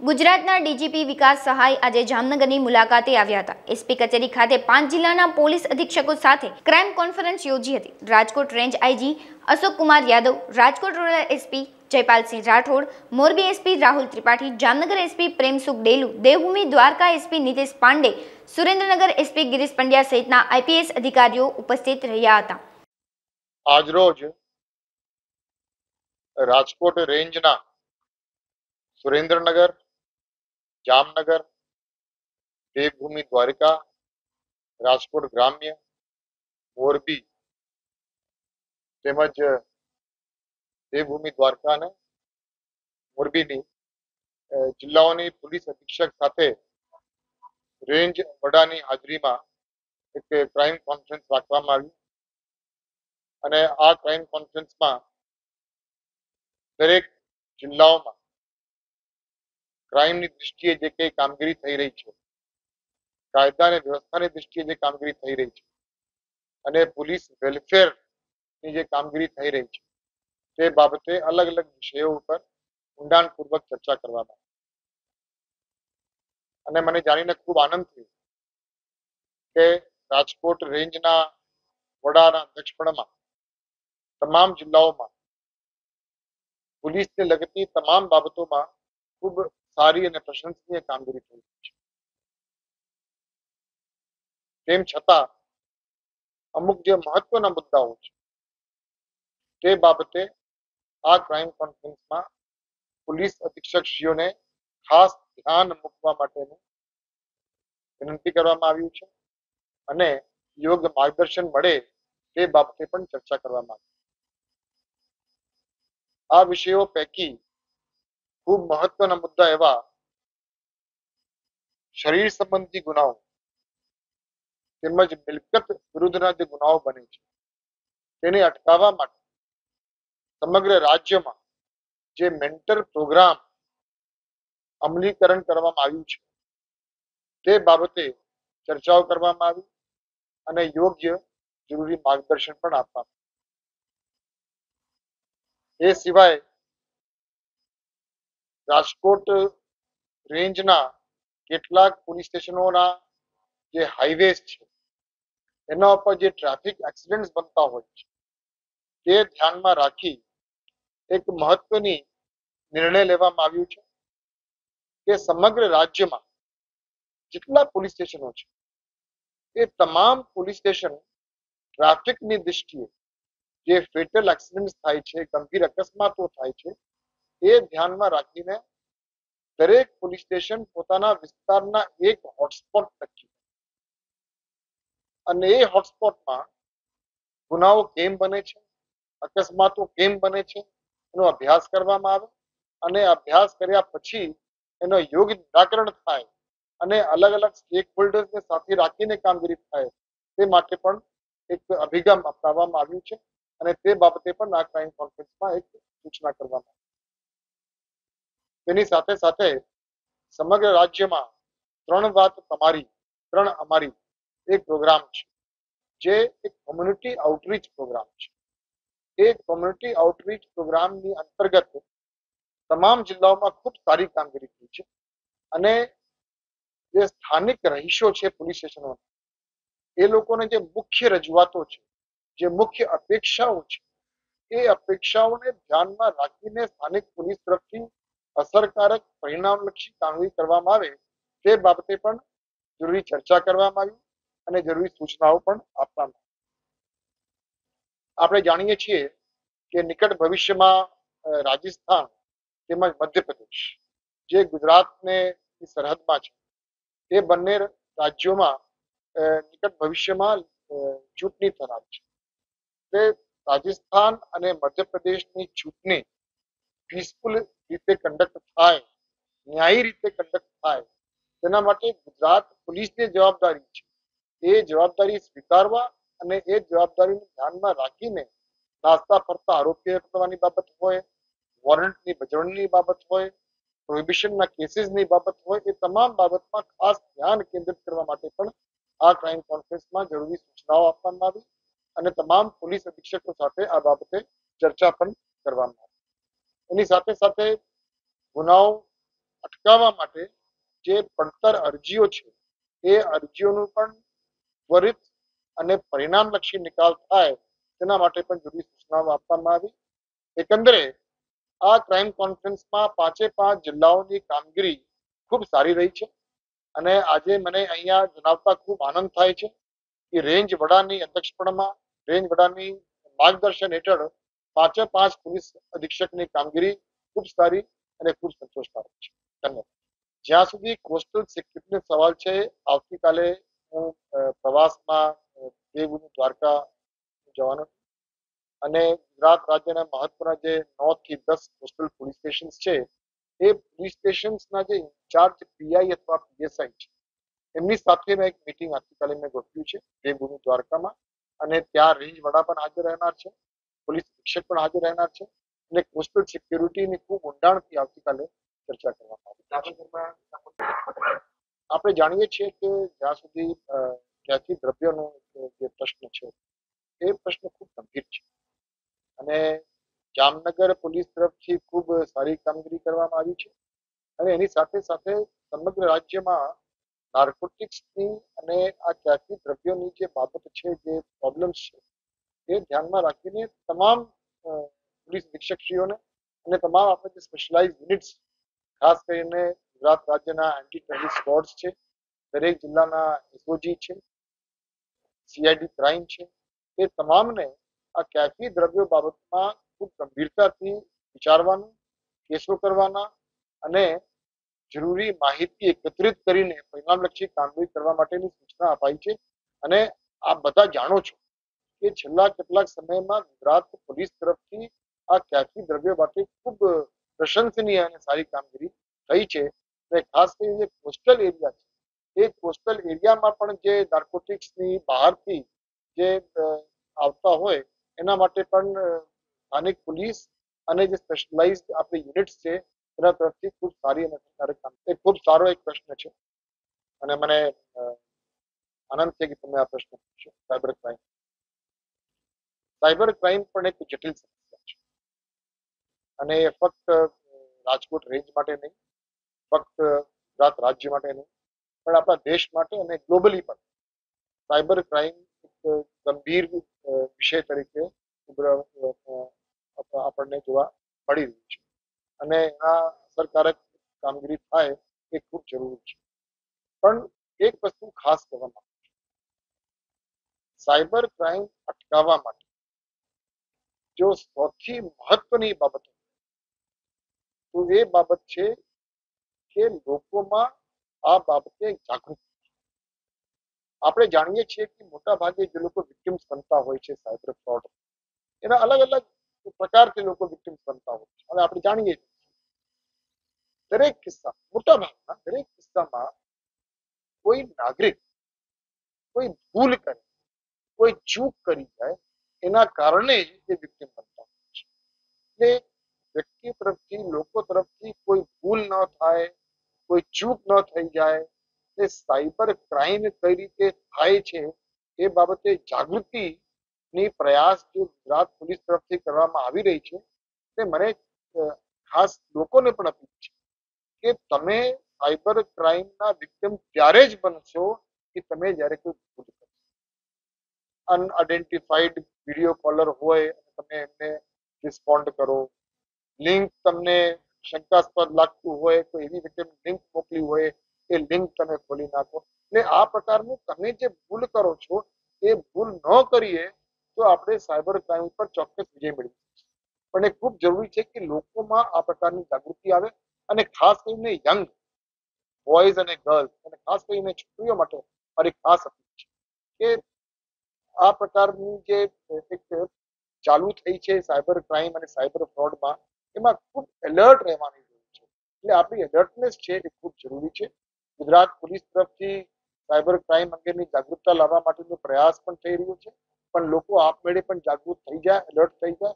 ગુજરાતના ડીજીપી વિકાસ સહાય આજે જામનગરની મુલાકાતે આવ્યા હતા. એસપી કચેરી ખાતે પાંચ જિલ્લાના પોલીસ અધિક્ષકો સાથે ક્રાઇમ કોન્ફરન્સ યોજી હતી. Rajkot range IG Ashok Kumar Yadav, Rajkot rural SP Jaypalsinh Rathod, Morbi SP Rahul Tripathi, Jamnagar SP Premsukh Delu, Devbhumi Dwarka SP Nitesh Pandey, Surendranagar SP Girish Pandya સહિતના IPS અધિકારીઓ ઉપસ્થિત રહ્યા હતા. આજરોજ રાજકોટ રેન્જના સુરેન્દ્રનગર જામનગર, દેવભૂમિ દ્વારકા, રાજકોટ ગ્રામ્ય, મોરબી તેમજ દેવભૂમિ દ્વારકા અને મોરબીની જિલ્લાઓની પોલીસ અધિક્ષક સાથે રેન્જ વડાની હાજરીમાં એક ક્રાઇમ કોન્ફરન્સ રાખવામાં આવી. અને આ ક્રાઇમ કોન્ફરન્સમાં દરેક જિલ્લાઓમાં ક્રાઇમની દ્રષ્ટિએ જે કઈ કામગીરી થઈ રહી છે, કાયદા અને વ્યવસ્થાની દ્રષ્ટિએ જે કામગીરી થઈ રહી છે અને પોલીસ વેલફેરની જે કામગીરી થઈ રહી છે, તે બાબતે અલગ અલગ વિષયો ઉપર ઊંડાણપૂર્વક ચર્ચા કરવામાં અને મને જાણીને ખૂબ આનંદ થયો કે રાજકોટ રેન્જના વડાના અધ્યક્ષપણમાં તમામ જિલ્લાઓમાં પોલીસને લગતી તમામ બાબતોમાં ખૂબ સારી અને પ્રશંસનીય કામગીરી થઈ છે. તેમ છતાં, અમુક જે મહત્વના મુદ્દાઓ છે, તે બાબતે આ ક્રાઇમ કોન્ફરન્સમાં પોલીસ અધિક્ષકશ્રીઓને ખાસ ધ્યાન મૂકવા માટેનું વિનંતી કરવામાં આવ્યું છે અને યોગ્ય માર્ગદર્શન મળે તે બાબતે પણ ચર્ચા કરવામાં આવી આ વિષયો પૈકી ખૂબ મહત્વના મુદ્દા એવા શરીર સંબંધી ગુનાઓ તેમજ મિલકત વિરુદ્ધના જે ગુનાઓ બને છે, તેને અટકાવવા માટે સમગ્ર રાજ્યમાં જે મેન્ટર પ્રોગ્રામ અમલીકરણ કરવામાં આવ્યું છે, તે બાબતે ચર્ચાઓ કરવામાં આવી અને યોગ્ય જરૂરી માર્ગદર્શન પણ આપવામાં આવ્યું. એ સિવાય રાજકોટ રેન્જના કેટલાક પોલીસ સ્ટેશનોના જે હાઈવેઝ છે, એના ઉપર જે ટ્રાફિક એક્સિડન્ટ બનતા હોય છે, તે ધ્યાનમાં રાખી એક મહત્વની નિર્ણય લેવામાં આવ્યું છે કે સમગ્ર રાજ્યમાં જેટલા પોલીસ સ્ટેશનો છે, એ તમામ પોલીસ સ્ટેશન ટ્રાફિકની દૃષ્ટિએ જે ફેટલ એક્સિડન્ટ થાય છે, ગંભીર અકસ્માતો થાય છે એ ધ્યાનમાં રાખીને દરેક પોલીસ સ્ટેશન પોતાના વિસ્તારના એક હોટસ્પોટ નક્કી અને એ હોટસ્પોટમાં ગુનાઓ કેમ બને છે? અકસ્માતો કેમ બને છે? એનો અભ્યાસ કરવામાં આવે અને અભ્યાસ કર્યા પછી એનો યોગ્ય નિરાકરણ થાય અને અલગ અલગ સ્ટેક હોલ્ડર્સને સાથે રાખીને કામગીરી થાય તે માટે પણ એક અભિગમ અપનાવવામાં આવ્યું છે અને તે બાબતે પણ આ ક્રાઇમ કોન્ફરન્સમાં એક સૂચના કરવામાં આવી. તેની સાથે સાથે સમગ્ર રાજ્યમાં ત્રણ વાત તમારી, ત્રણ અમારી. એક પ્રોગ્રામ છે, જે એક કોમ્યુનિટી આઉટરીચ પ્રોગ્રામ છે. એ કોમ્યુનિટી આઉટરીચ પ્રોગ્રામની અંતર્ગત તમામ જિલ્લાઓમાં ખૂબ સારી કામગીરી થઈ છે અને જે સ્થાનિક રહીશો છે પોલીસ સ્ટેશનો એ લોકોને જે મુખ્ય રજૂઆતો છે, જે મુખ્ય અપેક્ષાઓ છે, એ અપેક્ષાઓને ધ્યાનમાં રાખીને સ્થાનિક પોલીસ તરફથી અસરકારક પરિણામલક્ષી કામગીરી કરવામાં આવે તે બાબતે પણ જરૂરી ચર્ચા કરવામાં આવી અને જરૂરી સૂચનાઓ પણ આપવામાં. આપણે જાણીએ છીએ કે નિકટ ભવિષ્યમાં રાજસ્થાન તેમજ મધ્યપ્રદેશ જે ગુજરાતને સરહદમાં છે, તે બંને રાજ્યોમાં નિકટ ભવિષ્યમાં ચૂંટણી થનાર છે તે રાજસ્થાન અને મધ્યપ્રદેશની ચૂંટણી પીસફુલ રીતે કન્ડક્ટ થાય, ન્યાયી રીતે કન્ડક્ટ થાય, તેના માટે ગુજરાત પોલીસની જવાબદારી છે. એ જવાબદારી સ્વીકારવા અને એ જવાબદારીને ધ્યાનમાં રાખીને નાસ્તા ફરતા આરોપીઓ કરવાની બાબત હોય, વોરંટની બજવણીની બાબત હોય, પ્રોહિબિશનના કેસીસની બાબત હોય, એ તમામ બાબતમાં ખાસ ધ્યાન કેન્દ્રિત કરવા માટે પણ આ ક્રાઇમ કોન્ફરન્સમાં જરૂરી સૂચનાઓ આપવામાં આવી અને તમામ પોલીસ અધિક્ષકો સાથે આ બાબતે ચર્ચા પણ કરવામાં આવી. એની સાથે સાથે ગુનાઓ અટકાવવા માટે જે પડતર અરજીઓ છે, એ અરજીઓનું પણ ત્વરિત અને પરિણામલક્ષી નિકાલ થાય, તેના માટે પણ જરૂરી સૂચનાઓ આપવામાં આવી. એકંદરે, આ ક્રાઇમ કોન્ફરન્સમાં પાંચે પાંચ જિલ્લાઓની કામગીરી ખૂબ સારી રહી છે અને આજે મને અહીંયા જણાવતા ખૂબ આનંદ થાય છે કે રેન્જ વડાની અધ્યક્ષપણમાં, રેન્જ વડાની માર્ગદર્શન હેઠળ પાંચે પાંચ પોલીસ અધિક્ષકની કામગીરી ખૂબ સારી અને ખૂબ સંતોષકારક છે ધન્યવાદ જ્યાં સુધી કોસ્ટલ સિક્યુરિટીનો સવાલ છે, આવતીકાલે હું પ્રવાસમાં દેવભૂમિ દ્વારકા જવાનો. અને ગુજરાત રાજ્યના મહત્વના જે નવથી દસ કોસ્ટલ પોલીસ સ્ટેશન છે, એ પોલીસ સ્ટેશન્સના જે ઇન્ચાર્જ પીઆઈ અથવા પીએસઆઈ છે, એમની સાથે મેં એક મિટિંગ આવતીકાલે મેં ગોઠવ્યું છે, દેવભૂમિ દ્વારકામાં અને ત્યાં રેન્જ વડા પણ હાજર રહેનાર છે પોલીસ અધિક્ષક પણ હાજર રહેનાર છે અને કોસ્ટલ સિક્યુરિટીની ખૂબ ઊંડાણથી આવતીકાલે ચર્ચા કરવામાં આવી. આપણે જાણીએ છીએ કે જ્યાં સુધી અ, દ્રવ્યનો જે પ્રશ્ન છે એ પ્રશ્ન ખૂબ ગંભીર છે. અને જામનગર પોલીસ તરફથી ખૂબ સારી કામગીરી કરવામાં આવી છે અને એની સાથે સાથે સમગ્ર રાજ્યમાં નાર્કોટિક્સની અને આ ત્યાંથી દ્રવ્યોની જે બાબત છે જે પ્રોબ્લેમ્સ છે એ ધ્યાનમાં રાખીને તમામ પોલીસ અધિક્ષકશ્રીઓને અને તમામ આપણે જે સ્પેશિયલાઇઝ યુનિટ્સ ખાસ કરીને ગુજરાત રાજ્યના એન્ટી ટેરરિસ્ટ સ્પોર્ટ્સ છે, દરેક જિલ્લાના એસઓજી છે સીઆઈડી ક્રાઇમ છે, એ તમામને આ કેફી દ્રવ્યો બાબતમાં ખૂબ ગંભીરતાથી વિચારવાનું, કેસો કરવાના અને જરૂરી માહિતી એકત્રિત કરીને પરિણામલક્ષી કામગીરી કરવા માટેની સૂચના અપાઈ છે. અને આપ બધા જાણો છો કે છેલ્લા કેટલાક સમયમાં ગુજરાત પોલીસ તરફથી આ કેફી દ્રવ્યો માટે ખૂબ પ્રશંસનીય અને સારી કામગીરી થઈ છે અને ખાસ કરીને કોસ્ટલ એરિયા છે, એ કોસ્ટલ એરિયામાં પણ જે નાર્કોટિક્સની બહારથી જે આવતા હોય, એના માટે પણ સ્થાનિક પોલીસ અને જે સ્પેશિયલાઇઝડ આપણી યુનિટ્સ છે, એના તરફથી ખૂબ સારી અને અસરકારક કામ, એ ખૂબ સારો એક પ્રશ્ન છે. અને મને આનંદ છે કે તમે આ પ્રશ્ન પૂછ્યો. સાયબર સાયબર ક્રાઇમ પણ એક જટિલ સમસ્યા છે. અને એ ફક્ત રાજકોટ રેન્જ માટે નહીં, ફક્ત ગુજરાત રાજ્ય માટે નહીં, પણ આપણા દેશ માટે અને ગ્લોબલી પણ સાયબર ક્રાઇમ એક ગંભીર વિષય તરીકે આપણને જોવા મળી રહ્યું છે. અને આ અસરકારક કામગીરી થાય એ ખૂબ જરૂરી છે. પણ એક વસ્તુ ખાસ કહેવા માંગુ છું. સાયબર ક્રાઇમ અટકાવવા માટે જો સૌથી મહત્વની બાબત. તો એ બાબત છે કે લોકોમાં આ બાબતે જાગૃતિ. આપણે જાણીએ છીએ કે મોટા ભાગે જે લોકો વિક્ટિમ્સ બનતા હોય છે સાયબર ફ્રોડ, એના અલગ અલગ પ્રકારથી લોકો વિક્ટિમ્સ બનતા હોય છે. હવે આપણે જાણીએ દરેક કિસ્સા મોટા ભાગના દરેક કિસ્સામાં કોઈ નાગરિક કોઈ ભૂલ કરે, કોઈ ચૂક કરી જાય એના કારણે જ એ વિક્ટિમ બનતા હોય છે. એટલે વ્યક્તિ તરફથી, લોકો તરફથી કોઈ ભૂલ ન થાય, કોઈ ચૂક ન થઈ જાય, એ સાયબર ક્રાઇમ કઈ રીતે થાય છે એ બાબતે જાગૃતિ ની પ્રયાસ જે ગુજરાત પોલીસ તરફથી કરવામાં આવી રહી છે, તે મને ખાસ લોકોને પણ અપીલ છે કે તમે સાયબર ક્રાઇમના વિક્ટિમ ત્યારે જ બનશો કે તમે જ્યારે કોઈ ભૂલ કરશો. અનઆઇડેન્ટિફાઈડ વીડિયો કોલર હોય, તમે એમને રિસ્પોન્ડ કરો લિંક તમને શંકાસ્પદ લાગતું હોય, તો એવી રીતે લિંક મોકલી હોય, એ લિંક તમે ખોલી નાખો એટલે આ પ્રકારનું તમે જે ભૂલ કરો છો, એ ભૂલ ન કરીએ, તો આપણે સાયબર ક્રાઇમ પર ચોક્કસ વિજય મેળવી. પણ એ ખૂબ જરૂરી છે કે લોકોમાં આ પ્રકારની જાગૃતિ આવે અને ખાસ કરીને યંગ બોયઝ અને ગર્લ્સ અને ખાસ કરીને છોકરીઓ માટે મારી ખાસ અપીલ છે કે આ પ્રકારની જે એક ચાલુ થઈ છે સાયબર ક્રાઇમ અને સાયબર ફ્રોડમાં, એમાં ખૂબ એલર્ટ રહેવાની જરૂર છે. એટલે આપણી એલર્ટનેસ છે એ ખૂબ જરૂરી છે. ગુજરાત પોલીસ તરફથી સાયબર ક્રાઇમ અંગેની જાગૃતતા લાવવા માટેનો પ્રયાસ પણ થઈ રહ્યો છે. પણ લોકો આપમેળે પણ જાગૃત થઈ જાય એલર્ટ થઈ જાય.